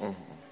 Mm-hmm.